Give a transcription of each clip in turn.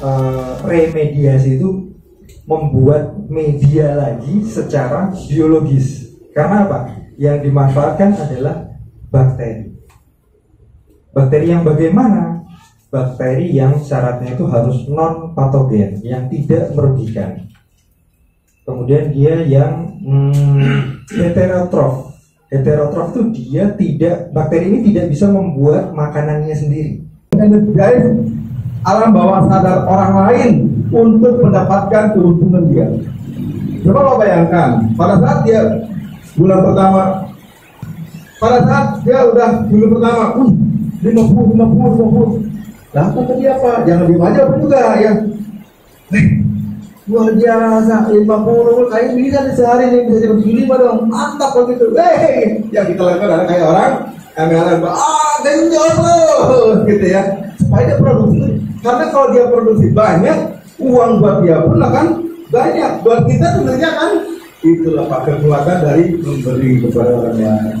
eh, remediasi itu membuat media lagi secara biologis. Karena apa? Yang dimanfaatkan adalah bakteri. Bakteri yang bagaimana? Bakteri yang syaratnya itu harus non patogen, yang tidak merugikan. Kemudian dia yang hmm, heterotrof. Heterotrof itu dia tidak bakteri ini tidak bisa membuat makanannya sendiri. Alam bawah sadar orang lain untuk mendapatkan keuntungan dia. Coba lo bayangkan, pada saat dia bulan pertama, pada saat dia udah bulan pertama, uh, 50, 50, 50. Lah kata dia apa? Jangan diem aja apa juga ya. Eh, luar biasa, 50 kayak bisa nih sehari nih bisa begini mah dong, mantap begitu. Eh, yang kita lakukan adalah kayak orang MLM, ah genjot loh, gitu ya. Supaya dia produksi, karena kalau dia produksi banyak, uang buat dia pun akan banyak. Buat kita sebenarnya kan itulah pak kekuatan dari memberi kepada orang lain.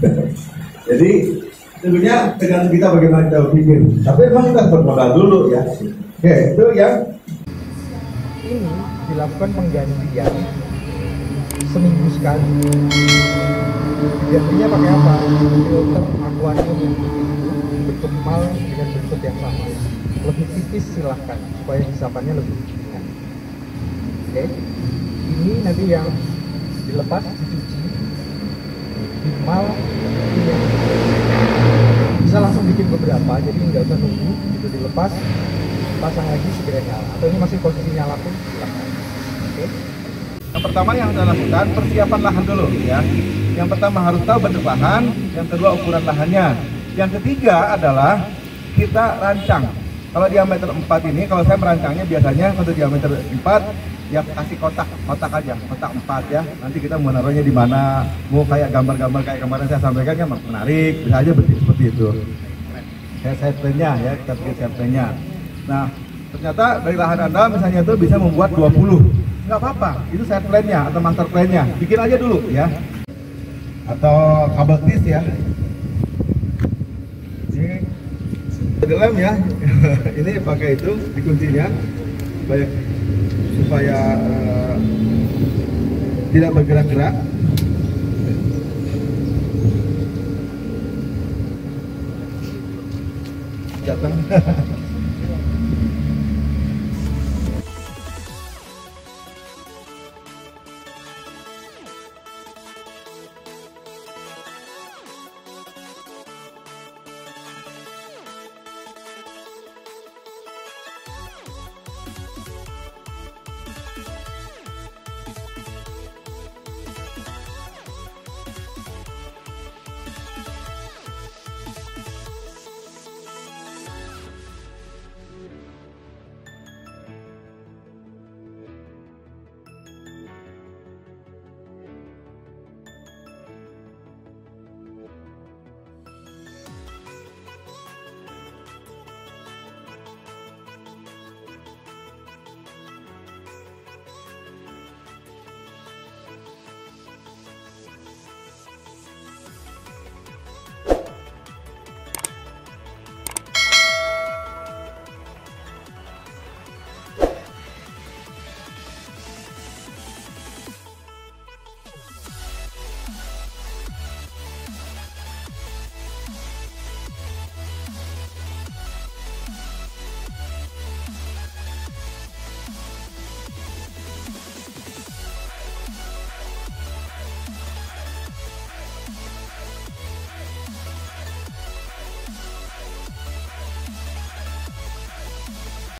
Jadi sebenarnya dengan kita bagaimana kita berpikir. Tapi memang kita bermodal dulu ya. Oke, itu yang Ini dilakukan penggantian seminggu sekali. Gantinya pakai apa? Filter akuarium bentuk mal dengan bentuk yang sama. Lebih tipis silahkan supaya hisapannya lebih ringan. Oke, ini nanti yang dilepas dicuci di mal ini yang bisa langsung bikin beberapa jadi nggak usah nunggu itu dilepas pasang lagi segera nyala atau ini masih posisi nyala pun silakan oke Yang pertama yang kita lakukan persiapan lahan dulu ya. Yang pertama harus tahu bentuk lahan, yang kedua ukuran lahannya. Yang ketiga adalah kita rancang. Kalau diameter 4 ini, kalau saya merancangnya biasanya untuk diameter 4 ya kasih kotak, kotak aja, kotak 4 ya. Nanti kita mau naruhnya di mana, mau kayak gambar-gambar kayak kemarin saya sampaikan kan menarik, bisa aja seperti, seperti itu. Saya saya ya, kita bikin saya. Nah, ternyata dari lahan Anda misalnya itu bisa membuat 20 nggak apa-apa itu set plan-nya atau master plan-nya bikin aja dulu ya atau kabel tis ya ini dalam ya. Ini pakai itu dikuncinya. Supaya supaya eh, tidak bergerak-gerak. Datang